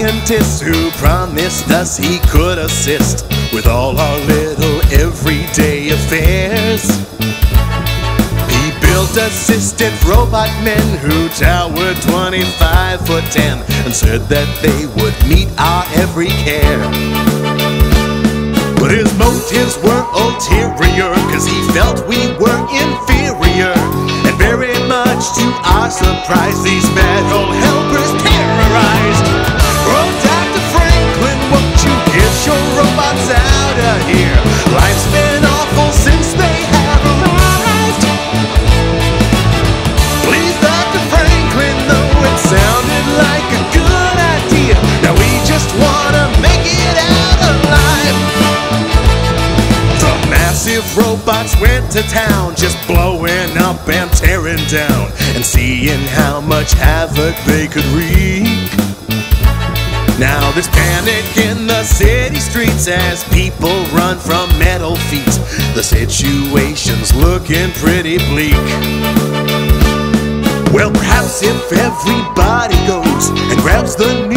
scientist who promised us he could assist with all our little everyday affairs. He built assistant robot men who towered 25 foot 10 and said that they would meet our every care. But his motives were ulterior, cause he felt we were inferior. And very much to our surprise, these robots went to town, just blowing up and tearing down, and seeing how much havoc they could wreak. Now there's panic in the city streets as people run from metal feet. The situation's looking pretty bleak. Well, perhaps if everybody goes and grabs the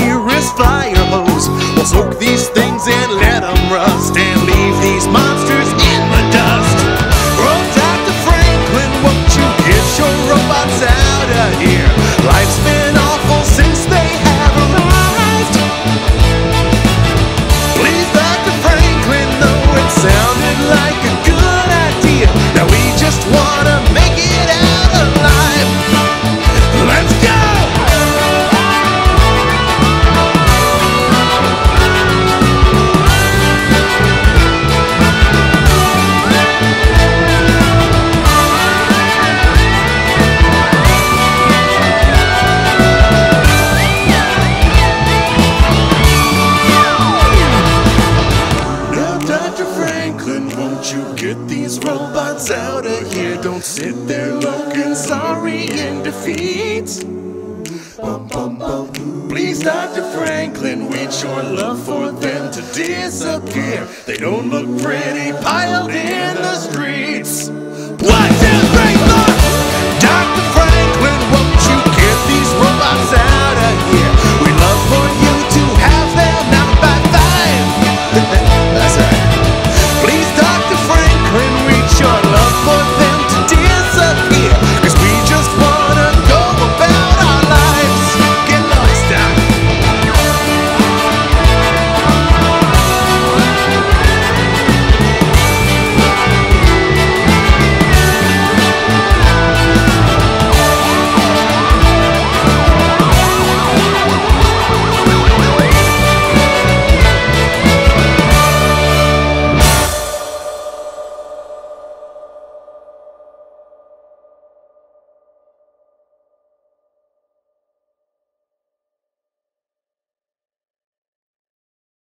Won't you get these robots out of here? Don't sit there looking sorry in defeat. Please, Dr. Franklin, we'd sure love for them to disappear. They don't look pretty piled in the streets. One, two,